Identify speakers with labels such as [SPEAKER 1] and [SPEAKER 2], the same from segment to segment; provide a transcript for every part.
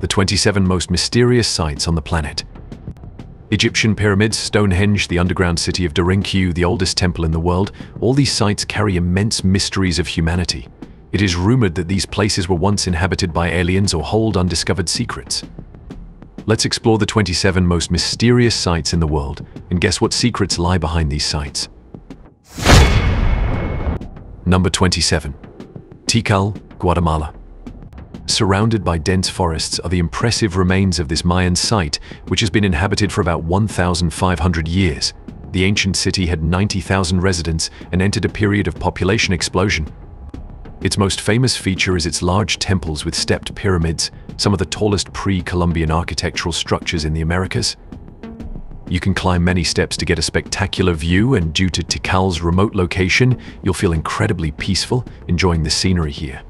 [SPEAKER 1] the 27 most mysterious sites on the planet. Egyptian pyramids, Stonehenge, the underground city of Derinkuyu, the oldest temple in the world, all these sites carry immense mysteries of humanity. It is rumored that these places were once inhabited by aliens or hold undiscovered secrets. Let's explore the 27 most mysterious sites in the world and guess what secrets lie behind these sites. Number 27. Tikal, Guatemala. Surrounded by dense forests are the impressive remains of this Mayan site, which has been inhabited for about 1,500 years. The ancient city had 90,000 residents and entered a period of population explosion. Its most famous feature is its large temples with stepped pyramids, some of the tallest pre-Columbian architectural structures in the Americas. You can climb many steps to get a spectacular view and due to Tikal's remote location, you'll feel incredibly peaceful enjoying the scenery here.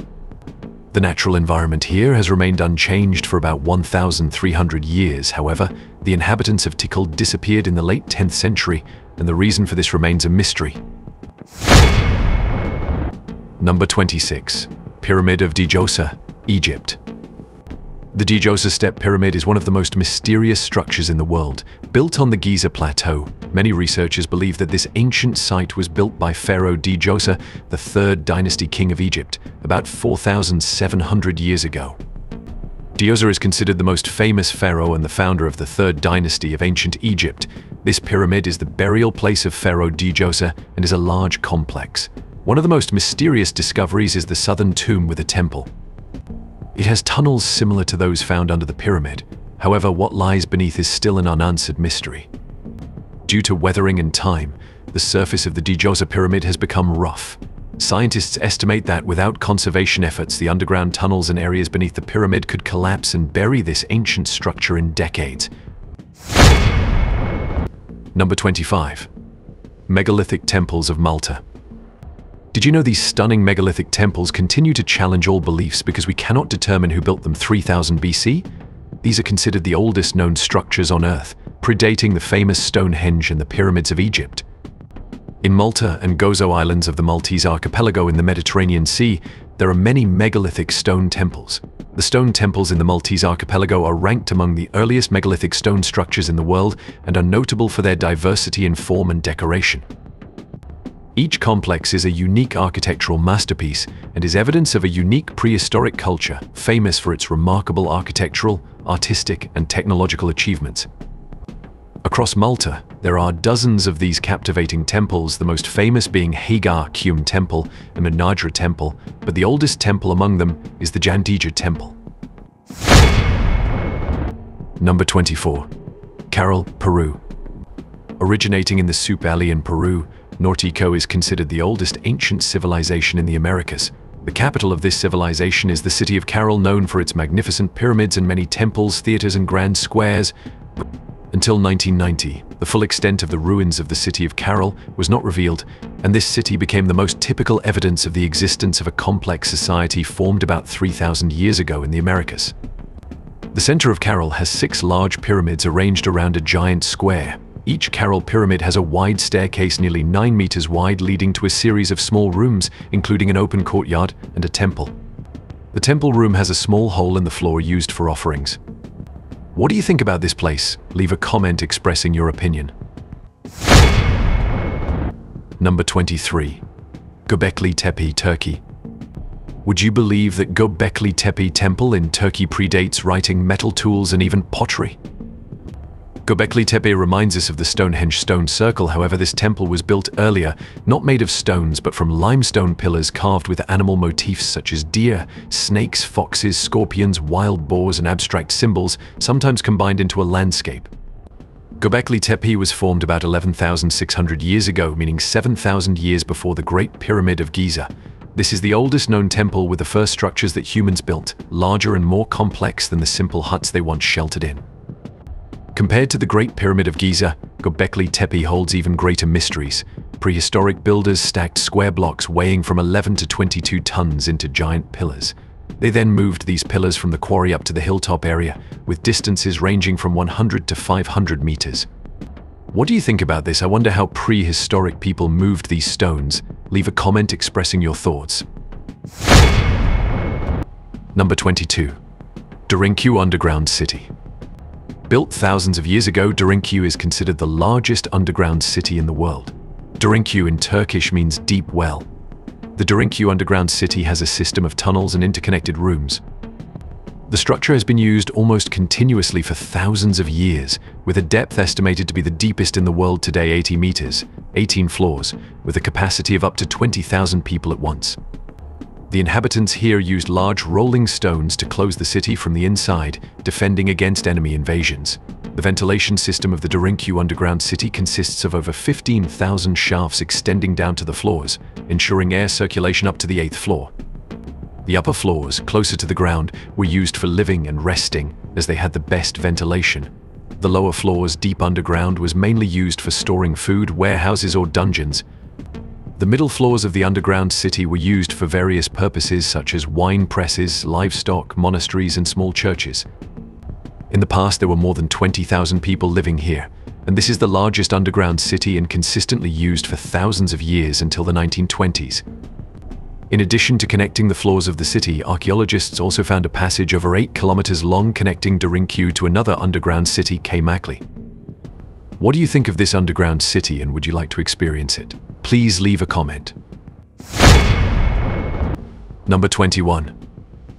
[SPEAKER 1] The natural environment here has remained unchanged for about 1,300 years. However, the inhabitants of Tikal disappeared in the late 10th century, and the reason for this remains a mystery. Number 26. Pyramid of Djoser, Egypt. The Djoser Step Pyramid is one of the most mysterious structures in the world. Built on the Giza Plateau, many researchers believe that this ancient site was built by Pharaoh Djoser, the third dynasty king of Egypt, about 4,700 years ago. Djoser is considered the most famous pharaoh and the founder of the third dynasty of ancient Egypt. This pyramid is the burial place of Pharaoh Djoser and is a large complex. One of the most mysterious discoveries is the southern tomb with a temple. It has tunnels similar to those found under the pyramid. However, what lies beneath is still an unanswered mystery. Due to weathering and time, the surface of the Djoser pyramid has become rough. Scientists estimate that without conservation efforts, the underground tunnels and areas beneath the pyramid could collapse and bury this ancient structure in decades. Number 25. Megalithic Temples of Malta. Did you know these stunning megalithic temples continue to challenge all beliefs because we cannot determine who built them 3000 BC? These are considered the oldest known structures on Earth, predating the famous Stonehenge and the pyramids of Egypt. In Malta and Gozo Islands of the Maltese archipelago in the Mediterranean Sea, there are many megalithic stone temples. The stone temples in the Maltese archipelago are ranked among the earliest megalithic stone structures in the world and are notable for their diversity in form and decoration. Each complex is a unique architectural masterpiece and is evidence of a unique prehistoric culture famous for its remarkable architectural, artistic, and technological achievements. Across Malta, there are dozens of these captivating temples, the most famous being Hagar Qim Temple and Mnajdra Temple, but the oldest temple among them is the Jandija Temple. Number 24. Caral, Peru. Originating in the Supe Valley in Peru, Norte Chico is considered the oldest ancient civilization in the Americas. The capital of this civilization is the city of Caral, known for its magnificent pyramids and many temples, theaters, and grand squares. Until 1990, the full extent of the ruins of the city of Caral was not revealed, and this city became the most typical evidence of the existence of a complex society formed about 3,000 years ago in the Americas. The center of Caral has six large pyramids arranged around a giant square. Each Caral pyramid has a wide staircase nearly 9 meters wide leading to a series of small rooms, including an open courtyard and a temple. The temple room has a small hole in the floor used for offerings. What do you think about this place? Leave a comment expressing your opinion. Number 23. Göbekli Tepe, Turkey. Would you believe that Göbekli Tepe Temple in Turkey predates writing, metal tools, and even pottery? Göbekli Tepe reminds us of the Stonehenge stone circle, however this temple was built earlier, not made of stones but from limestone pillars carved with animal motifs such as deer, snakes, foxes, scorpions, wild boars and abstract symbols, sometimes combined into a landscape. Göbekli Tepe was formed about 11,600 years ago, meaning 7,000 years before the Great Pyramid of Giza. This is the oldest known temple with the first structures that humans built, larger and more complex than the simple huts they once sheltered in. Compared to the Great Pyramid of Giza, Göbekli Tepe holds even greater mysteries. Prehistoric builders stacked square blocks weighing from 11 to 22 tons into giant pillars. They then moved these pillars from the quarry up to the hilltop area, with distances ranging from 100 to 500 meters. What do you think about this? I wonder how prehistoric people moved these stones. Leave a comment expressing your thoughts. Number 22. Derinkuy Underground City. Built thousands of years ago, Derinkuy is considered the largest underground city in the world. Derinkuy in Turkish means deep well. The Derinkuy underground city has a system of tunnels and interconnected rooms. The structure has been used almost continuously for thousands of years, with a depth estimated to be the deepest in the world today 80 meters, 18 floors, with a capacity of up to 20,000 people at once. The inhabitants here used large rolling stones to close the city from the inside, defending against enemy invasions. The ventilation system of the Derinkuy underground city consists of over 15,000 shafts extending down to the floors, ensuring air circulation up to the eighth floor. The upper floors, closer to the ground, were used for living and resting, as they had the best ventilation. The lower floors, deep underground, was mainly used for storing food, warehouses or dungeons. The middle floors of the underground city were used for various purposes such as wine presses, livestock, monasteries and small churches. In the past there were more than 20,000 people living here, and this is the largest underground city and consistently used for thousands of years until the 1920s. In addition to connecting the floors of the city, archaeologists also found a passage over 8 kilometers long connecting Derinkuy to another underground city, Kaymakli. What do you think of this underground city and would you like to experience it? Please leave a comment. Number 21.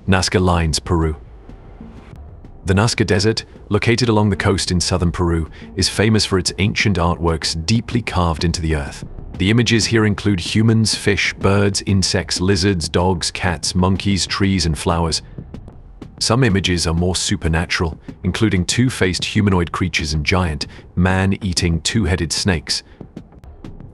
[SPEAKER 1] Nazca Lines, Peru. The Nazca Desert, located along the coast in southern Peru, is famous for its ancient artworks deeply carved into the earth. The images here include humans, fish, birds, insects, lizards, dogs, cats, monkeys, trees, and flowers. Some images are more supernatural, including two-faced humanoid creatures and giant, man-eating two-headed snakes.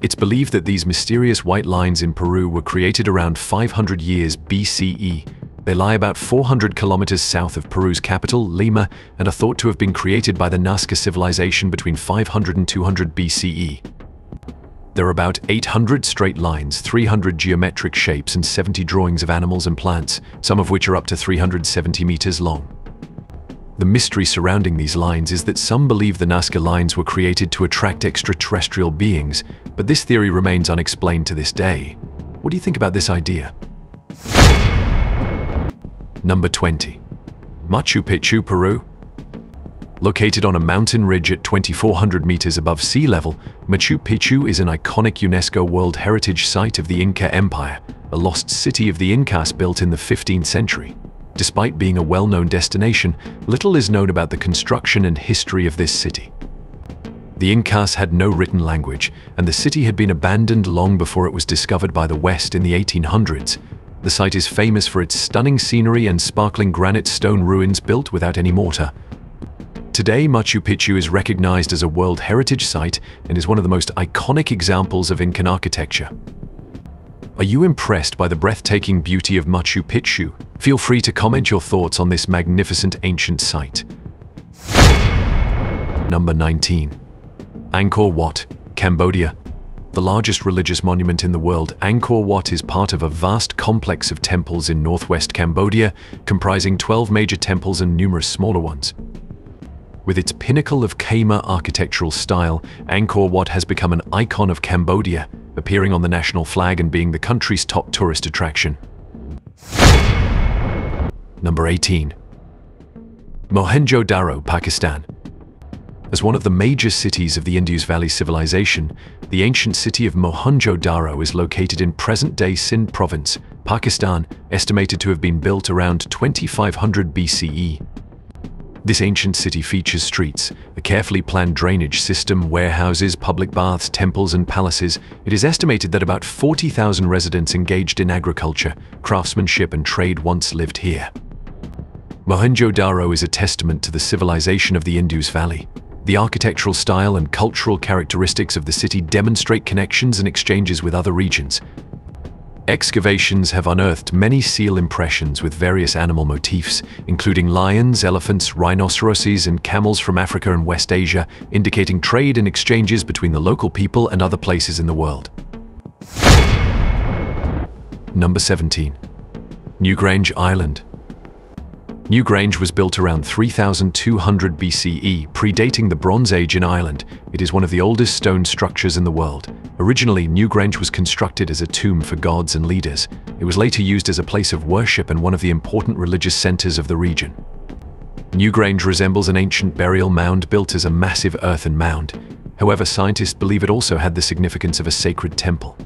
[SPEAKER 1] It's believed that these mysterious white lines in Peru were created around 500 years BCE. They lie about 400 kilometers south of Peru's capital, Lima, and are thought to have been created by the Nazca civilization between 500 and 200 BCE. There are about 800 straight lines, 300 geometric shapes and 70 drawings of animals and plants, some of which are up to 370 meters long. The mystery surrounding these lines is that some believe the Nazca lines were created to attract extraterrestrial beings, but this theory remains unexplained to this day. What do you think about this idea? Number 20. Machu Picchu, Peru Located on a mountain ridge at 2,400 meters above sea level, Machu Picchu is an iconic UNESCO World Heritage Site of the Inca Empire, a lost city of the Incas built in the 15th century. Despite being a well-known destination, little is known about the construction and history of this city. The Incas had no written language, and the city had been abandoned long before it was discovered by the West in the 1800s. The site is famous for its stunning scenery and sparkling granite stone ruins built without any mortar. Today, Machu Picchu is recognized as a World Heritage Site and is one of the most iconic examples of Incan architecture. Are you impressed by the breathtaking beauty of Machu Picchu? Feel free to comment your thoughts on this magnificent ancient site. Number 19. Angkor Wat, Cambodia. The largest religious monument in the world, Angkor Wat is part of a vast complex of temples in northwest Cambodia, comprising 12 major temples and numerous smaller ones. With its pinnacle of Khmer architectural style, Angkor Wat has become an icon of Cambodia, appearing on the national flag and being the country's top tourist attraction. Number 18. Mohenjo-Daro, Pakistan. As one of the major cities of the Indus Valley Civilization, the ancient city of Mohenjo-Daro is located in present-day Sindh province, Pakistan, estimated to have been built around 2500 BCE. This ancient city features streets, a carefully planned drainage system, warehouses, public baths, temples and palaces. It is estimated that about 40,000 residents engaged in agriculture, craftsmanship and trade once lived here. Mohenjo-Daro is a testament to the civilization of the Indus Valley. The architectural style and cultural characteristics of the city demonstrate connections and exchanges with other regions, Excavations have unearthed many seal impressions with various animal motifs, including lions, elephants, rhinoceroses, and camels from Africa and West Asia, indicating trade and exchanges between the local people and other places in the world. Number 17. Newgrange Island Newgrange was built around 3200 BCE, predating the Bronze Age in Ireland. It is one of the oldest stone structures in the world. Originally, Newgrange was constructed as a tomb for gods and leaders. It was later used as a place of worship and one of the important religious centers of the region. Newgrange resembles an ancient burial mound built as a massive earthen mound. However, scientists believe it also had the significance of a sacred temple.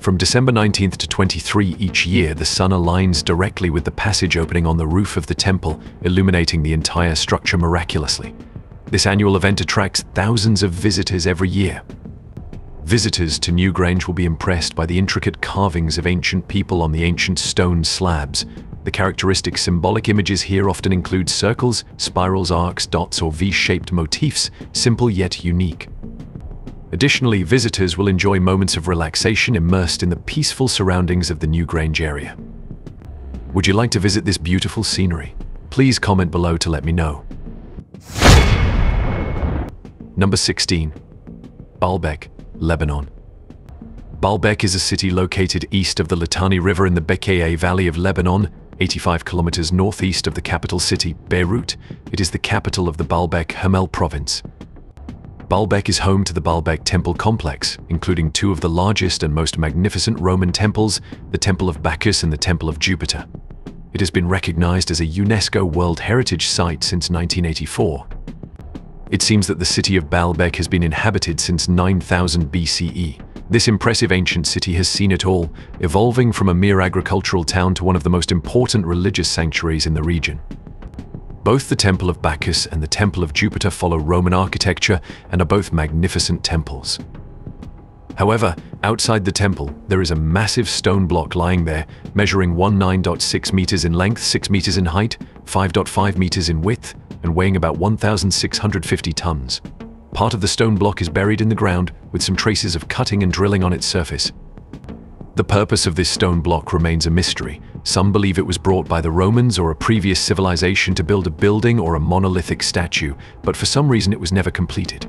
[SPEAKER 1] From December 19th to 23 each year, the sun aligns directly with the passage opening on the roof of the temple, illuminating the entire structure miraculously. This annual event attracts thousands of visitors every year. Visitors to Newgrange will be impressed by the intricate carvings of ancient people on the ancient stone slabs. The characteristic symbolic images here often include circles, spirals, arcs, dots, or V-shaped motifs, simple yet unique. Additionally, visitors will enjoy moments of relaxation immersed in the peaceful surroundings of the Newgrange area. Would you like to visit this beautiful scenery? Please comment below to let me know. Number 16. Baalbek, Lebanon. Baalbek is a city located east of the Litani River in the Bekaa Valley of Lebanon, 85 kilometers northeast of the capital city, Beirut. It is the capital of the Baalbek Hermel province. Baalbek is home to the Baalbek Temple complex, including two of the largest and most magnificent Roman temples, the Temple of Bacchus and the Temple of Jupiter. It has been recognized as a UNESCO World Heritage Site since 1984. It seems that the city of Baalbek has been inhabited since 9000 BCE. This impressive ancient city has seen it all, evolving from a mere agricultural town to one of the most important religious sanctuaries in the region. Both the Temple of Bacchus and the Temple of Jupiter follow Roman architecture and are both magnificent temples. However, outside the temple, there is a massive stone block lying there, measuring 19.6 meters in length, 6 meters in height, 5.5 meters in width, and weighing about 1,650 tons. Part of the stone block is buried in the ground, with some traces of cutting and drilling on its surface. The purpose of this stone block remains a mystery, some believe it was brought by the Romans or a previous civilization to build a building or a monolithic statue, but for some reason it was never completed.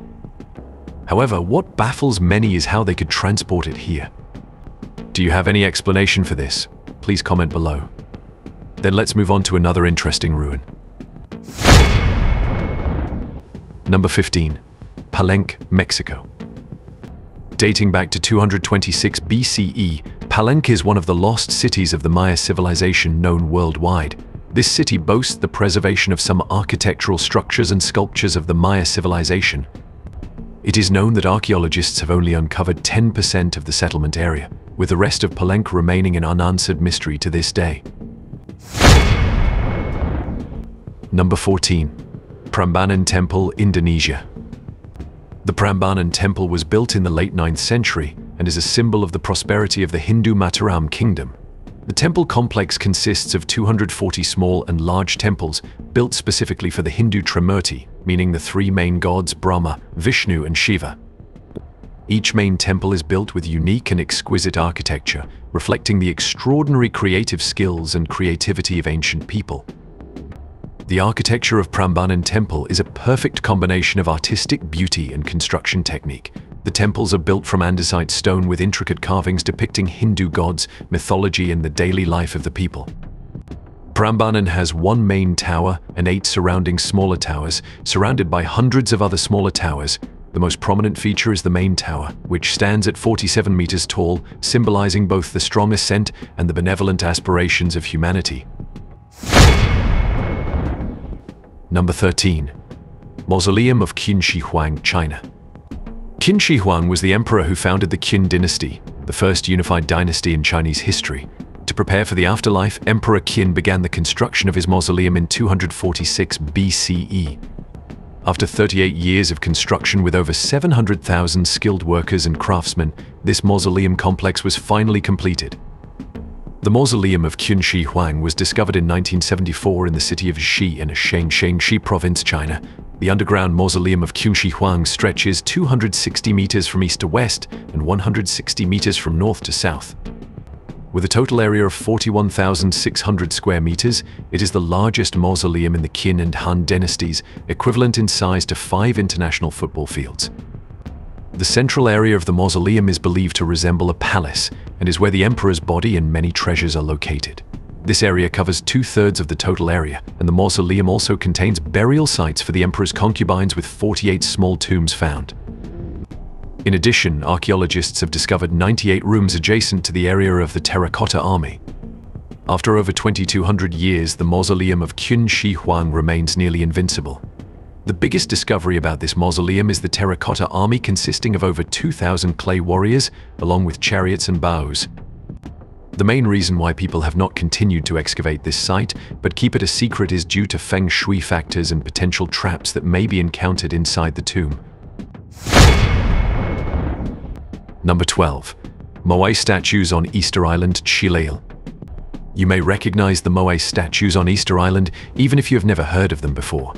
[SPEAKER 1] However, what baffles many is how they could transport it here. Do you have any explanation for this? Please comment below. Then let's move on to another interesting ruin. Number 15. Palenque, Mexico. Dating back to 226 BCE, Palenque is one of the lost cities of the Maya civilization known worldwide. This city boasts the preservation of some architectural structures and sculptures of the Maya civilization. It is known that archaeologists have only uncovered 10% of the settlement area, with the rest of Palenque remaining an unanswered mystery to this day. Number 14. Prambanan Temple, Indonesia. The Prambanan Temple was built in the late 9th century and is a symbol of the prosperity of the Hindu Mataram kingdom. The temple complex consists of 240 small and large temples built specifically for the Hindu Trimurti, meaning the three main gods Brahma, Vishnu and Shiva. Each main temple is built with unique and exquisite architecture, reflecting the extraordinary creative skills and creativity of ancient people. The architecture of Prambanan Temple is a perfect combination of artistic beauty and construction technique, the temples are built from andesite stone with intricate carvings depicting Hindu gods, mythology and the daily life of the people. Prambanan has one main tower and eight surrounding smaller towers, surrounded by hundreds of other smaller towers. The most prominent feature is the main tower, which stands at 47 meters tall, symbolizing both the strong ascent and the benevolent aspirations of humanity. Number 13. Mausoleum of Qin Shi Huang, China. Qin Shi Huang was the emperor who founded the Qin dynasty, the first unified dynasty in Chinese history. To prepare for the afterlife, Emperor Qin began the construction of his mausoleum in 246 BCE. After 38 years of construction with over 700,000 skilled workers and craftsmen, this mausoleum complex was finally completed. The mausoleum of Qin Shi Huang was discovered in 1974 in the city of Xi in Shaanxi province, China, the underground mausoleum of Qin Shi Huang stretches 260 meters from east to west and 160 meters from north to south. With a total area of 41,600 square meters, it is the largest mausoleum in the Qin and Han dynasties, equivalent in size to five international football fields. The central area of the mausoleum is believed to resemble a palace and is where the emperor's body and many treasures are located. This area covers two-thirds of the total area, and the mausoleum also contains burial sites for the emperor's concubines with 48 small tombs found. In addition, archaeologists have discovered 98 rooms adjacent to the area of the Terracotta Army. After over 2200 years, the mausoleum of Qin Shi Huang remains nearly invincible. The biggest discovery about this mausoleum is the terracotta army consisting of over 2,000 clay warriors, along with chariots and bows. The main reason why people have not continued to excavate this site, but keep it a secret is due to feng shui factors and potential traps that may be encountered inside the tomb. Number 12. Moai statues on Easter Island, Chile. You may recognize the Moai statues on Easter Island even if you have never heard of them before.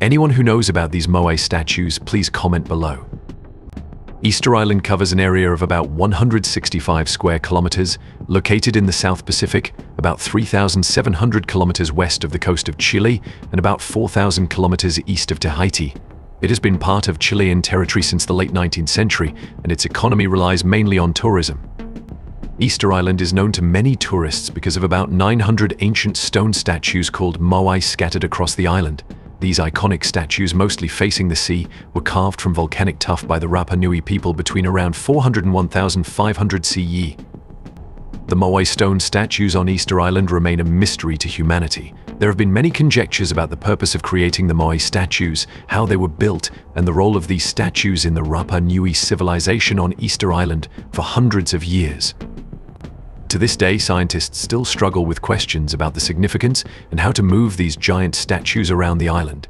[SPEAKER 1] Anyone who knows about these Moai statues, please comment below. Easter Island covers an area of about 165 square kilometers, located in the South Pacific, about 3,700 kilometers west of the coast of Chile and about 4,000 kilometers east of Tahiti. It has been part of Chilean territory since the late 19th century, and its economy relies mainly on tourism. Easter Island is known to many tourists because of about 900 ancient stone statues called moai scattered across the island. These iconic statues, mostly facing the sea, were carved from volcanic tuff by the Rapa Nui people between around 400 and 1500 CE. The Moai stone statues on Easter Island remain a mystery to humanity. There have been many conjectures about the purpose of creating the Moai statues, how they were built, and the role of these statues in the Rapa Nui civilization on Easter Island for hundreds of years. To this day, scientists still struggle with questions about the significance and how to move these giant statues around the island.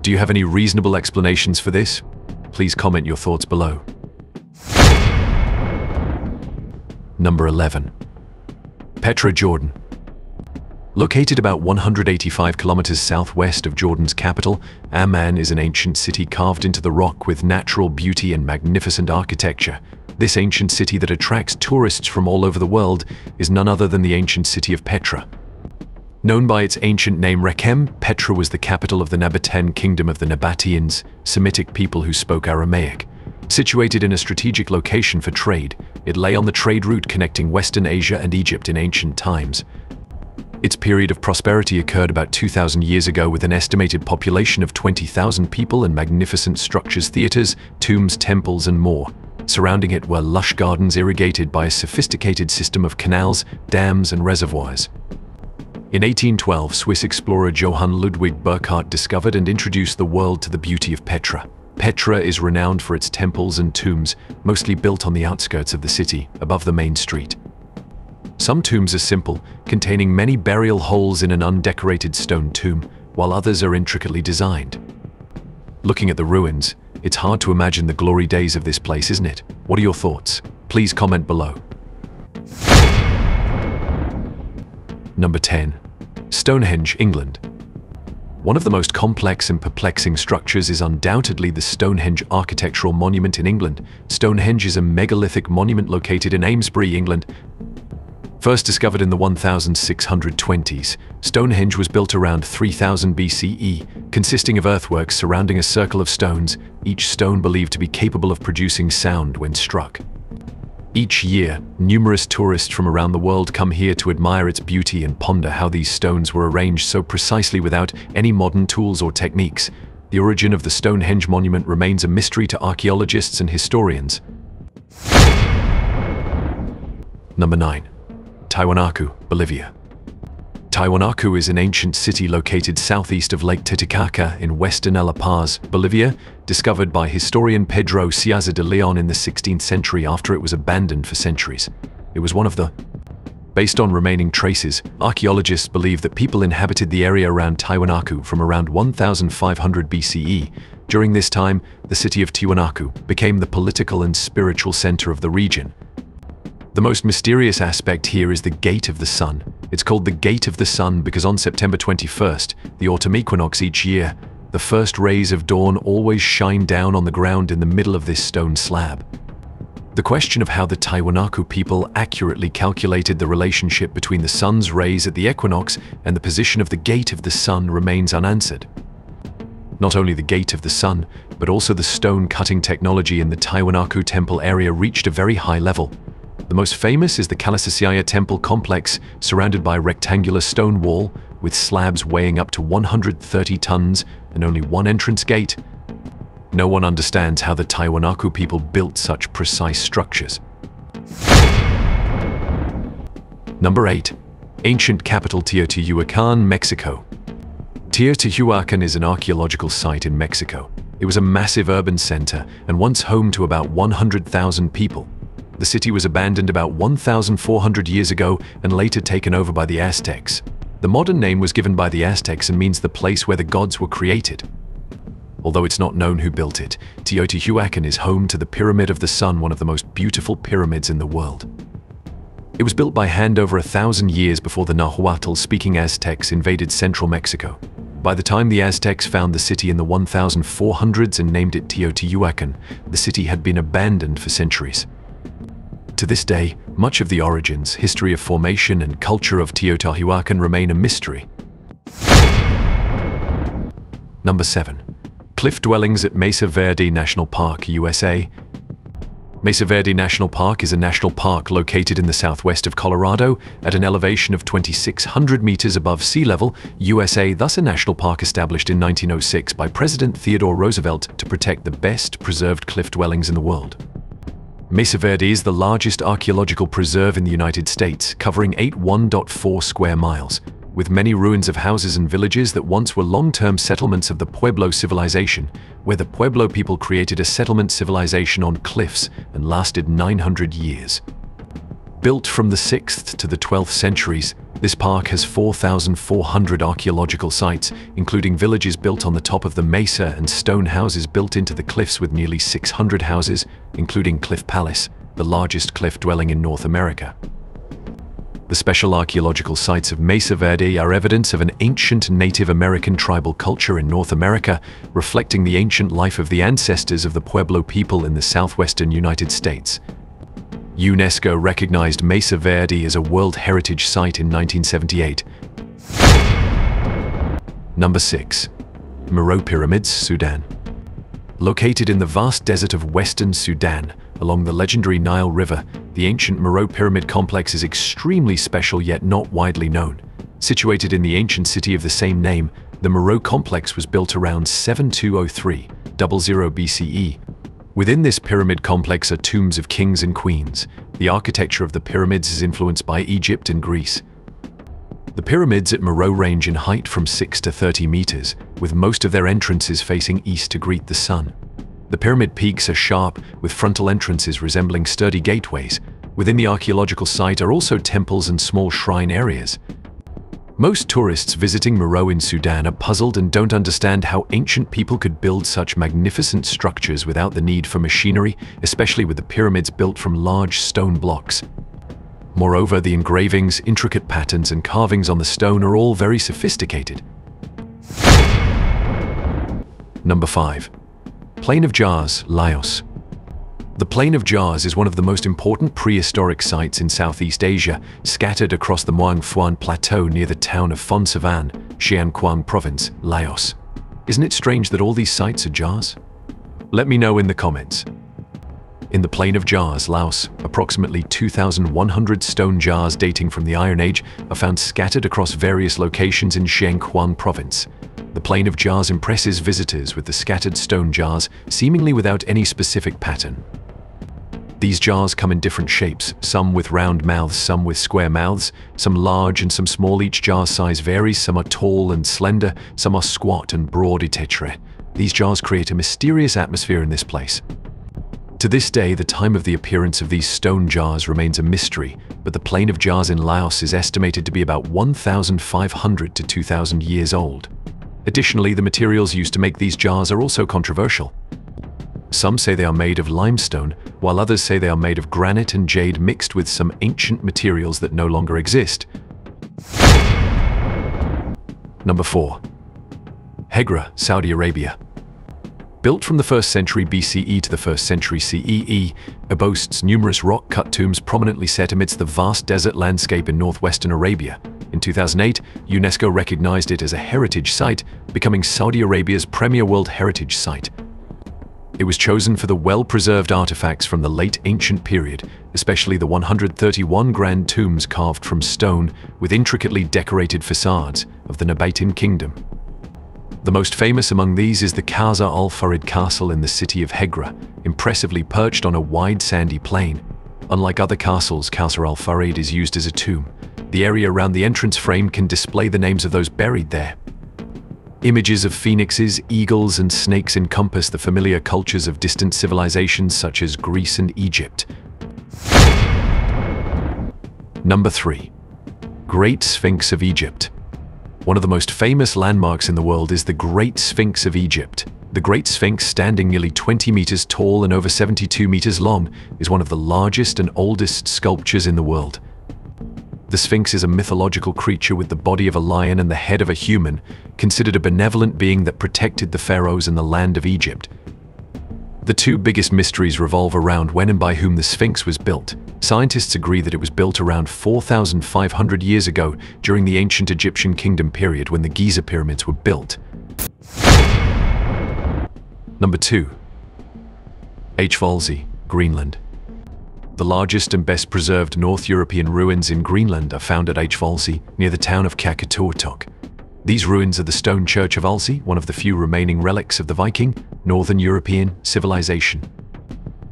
[SPEAKER 1] Do you have any reasonable explanations for this? Please comment your thoughts below. Number 11. Petra, Jordan. Located about 185 kilometers southwest of Jordan's capital, Amman is an ancient city carved into the rock with natural beauty and magnificent architecture, this ancient city that attracts tourists from all over the world is none other than the ancient city of Petra. Known by its ancient name Rechem, Petra was the capital of the Nabatean kingdom of the Nabateans, Semitic people who spoke Aramaic. Situated in a strategic location for trade, it lay on the trade route connecting Western Asia and Egypt in ancient times. Its period of prosperity occurred about 2,000 years ago with an estimated population of 20,000 people and magnificent structures, theaters, tombs, temples, and more. Surrounding it were lush gardens irrigated by a sophisticated system of canals, dams and reservoirs. In 1812, Swiss explorer Johann Ludwig Burckhardt discovered and introduced the world to the beauty of Petra. Petra is renowned for its temples and tombs, mostly built on the outskirts of the city, above the main street. Some tombs are simple, containing many burial holes in an undecorated stone tomb, while others are intricately designed. Looking at the ruins, it's hard to imagine the glory days of this place, isn't it? What are your thoughts? Please comment below. Number 10. Stonehenge, England. One of the most complex and perplexing structures is undoubtedly the Stonehenge Architectural Monument in England. Stonehenge is a megalithic monument located in Amesbury, England, First discovered in the 1620s, Stonehenge was built around 3000 BCE, consisting of earthworks surrounding a circle of stones, each stone believed to be capable of producing sound when struck. Each year, numerous tourists from around the world come here to admire its beauty and ponder how these stones were arranged so precisely without any modern tools or techniques. The origin of the Stonehenge monument remains a mystery to archaeologists and historians. Number 9. Tiwanaku, Bolivia. Tiwanaku is an ancient city located southeast of Lake Titicaca in western La Paz, Bolivia, discovered by historian Pedro Cieza de Leon in the 16th century after it was abandoned for centuries. It was one of the Based on remaining traces, archaeologists believe that people inhabited the area around Tiwanaku from around 1500 BCE. During this time, the city of Tiwanaku became the political and spiritual center of the region, the most mysterious aspect here is the Gate of the Sun. It's called the Gate of the Sun because on September 21st, the autumn equinox each year, the first rays of dawn always shine down on the ground in the middle of this stone slab. The question of how the Tiwanaku people accurately calculated the relationship between the sun's rays at the equinox and the position of the gate of the sun remains unanswered. Not only the gate of the sun, but also the stone cutting technology in the Tiwanaku temple area reached a very high level. The most famous is the Kalasasaya temple complex, surrounded by a rectangular stone wall with slabs weighing up to 130 tons and only one entrance gate. No one understands how the Tiwanaku people built such precise structures. Number 8. Ancient capital Teotihuacan, Mexico. Teotihuacan is an archaeological site in Mexico. It was a massive urban center and once home to about 100,000 people. The city was abandoned about 1,400 years ago and later taken over by the Aztecs. The modern name was given by the Aztecs and means the place where the gods were created. Although it's not known who built it, Teotihuacan is home to the Pyramid of the Sun, one of the most beautiful pyramids in the world. It was built by hand over a thousand years before the Nahuatl-speaking Aztecs invaded central Mexico. By the time the Aztecs found the city in the 1400s and named it Teotihuacan, the city had been abandoned for centuries. To this day, much of the origins, history of formation and culture of Teotihuacan remain a mystery. Number 7. Cliff Dwellings at Mesa Verde National Park, USA Mesa Verde National Park is a national park located in the southwest of Colorado at an elevation of 2,600 meters above sea level, USA, thus a national park established in 1906 by President Theodore Roosevelt to protect the best preserved cliff dwellings in the world. Mesa Verde is the largest archaeological preserve in the United States, covering 81.4 square miles with many ruins of houses and villages that once were long-term settlements of the Pueblo civilization, where the Pueblo people created a settlement civilization on cliffs and lasted 900 years. Built from the 6th to the 12th centuries, this park has 4,400 archaeological sites, including villages built on the top of the mesa and stone houses built into the cliffs with nearly 600 houses, including Cliff Palace, the largest cliff dwelling in North America. The special archaeological sites of Mesa Verde are evidence of an ancient Native American tribal culture in North America, reflecting the ancient life of the ancestors of the Pueblo people in the southwestern United States. UNESCO recognized Mesa Verde as a World Heritage Site in 1978. Number 6. Meroe Pyramids, Sudan. Located in the vast desert of western Sudan, along the legendary Nile River, the ancient Meroe Pyramid complex is extremely special yet not widely known. Situated in the ancient city of the same name, the Meroe complex was built around 7203 00 BCE. Within this pyramid complex are tombs of kings and queens. The architecture of the pyramids is influenced by Egypt and Greece. The pyramids at Meroe range in height from 6 to 30 meters, with most of their entrances facing east to greet the sun. The pyramid peaks are sharp, with frontal entrances resembling sturdy gateways. Within the archaeological site are also temples and small shrine areas. Most tourists visiting Meroe in Sudan are puzzled and don't understand how ancient people could build such magnificent structures without the need for machinery, especially with the pyramids built from large stone blocks. Moreover, the engravings, intricate patterns, and carvings on the stone are all very sophisticated. Number 5. Plain of Jars, Laos. The Plain of Jars is one of the most important prehistoric sites in Southeast Asia, scattered across the Muang Phuan Plateau near the town of Phon Savan, Xian Province, Laos. Isn't it strange that all these sites are jars? Let me know in the comments. In the Plain of Jars, Laos, approximately 2,100 stone jars dating from the Iron Age are found scattered across various locations in Xiangkhouang Province. The Plain of Jars impresses visitors with the scattered stone jars, seemingly without any specific pattern. These jars come in different shapes, some with round mouths, some with square mouths, some large and some small. Each jar size varies, some are tall and slender, some are squat and broad, etc. These jars create a mysterious atmosphere in this place. To this day, the time of the appearance of these stone jars remains a mystery, but the plain of jars in Laos is estimated to be about 1,500 to 2,000 years old. Additionally, the materials used to make these jars are also controversial. Some say they are made of limestone, while others say they are made of granite and jade mixed with some ancient materials that no longer exist. Number 4. Hegra, Saudi Arabia. Built from the 1st century BCE to the 1st century CEE, it boasts numerous rock-cut tombs prominently set amidst the vast desert landscape in northwestern Arabia. In 2008, UNESCO recognized it as a heritage site, becoming Saudi Arabia's premier World Heritage Site. It was chosen for the well-preserved artifacts from the late ancient period, especially the 131 grand tombs carved from stone with intricately decorated facades of the Nabatean kingdom. The most famous among these is the Qasr al-Farid castle in the city of Hegra, impressively perched on a wide sandy plain. Unlike other castles, Qasr al-Farid is used as a tomb, The area around the entrance frame can display the names of those buried there. Images of phoenixes, eagles, and snakes encompass the familiar cultures of distant civilizations such as Greece and Egypt. Number 3. Great Sphinx of Egypt. One of the most famous landmarks in the world is the Great Sphinx of Egypt. The Great Sphinx, standing nearly 20 meters tall and over 72 meters long, is one of the largest and oldest sculptures in the world. The Sphinx is a mythological creature with the body of a lion and the head of a human, considered a benevolent being that protected the pharaohs in the land of Egypt. The two biggest mysteries revolve around when and by whom the Sphinx was built. Scientists agree that it was built around 4,500 years ago during the ancient Egyptian kingdom period when the Giza pyramids were built. Number 2. H. Hvalsey, Greenland. The largest and best preserved North European ruins in Greenland are found at Hvalsey, near the town of Qaqortoq. These ruins are the stone church of Hvalsey, one of the few remaining relics of the Viking, Northern European civilization.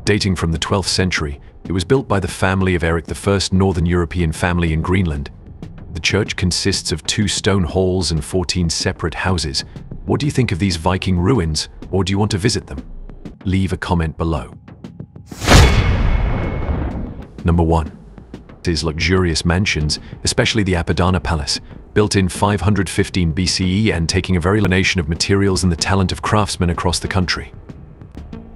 [SPEAKER 1] Dating from the 12th century, it was built by the family of Eric, the first Northern European family in Greenland. The church consists of two stone halls and 14 separate houses. What do you think of these Viking ruins, or do you want to visit them? Leave a comment below. Number 1. Is luxurious mansions, especially the Apadana Palace, built in 515 BCE and taking a very nation of materials and the talent of craftsmen across the country.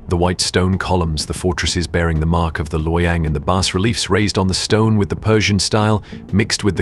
[SPEAKER 1] The white stone columns, the fortresses bearing the mark of the Loyang and the bas-reliefs raised on the stone with the Persian style, mixed with the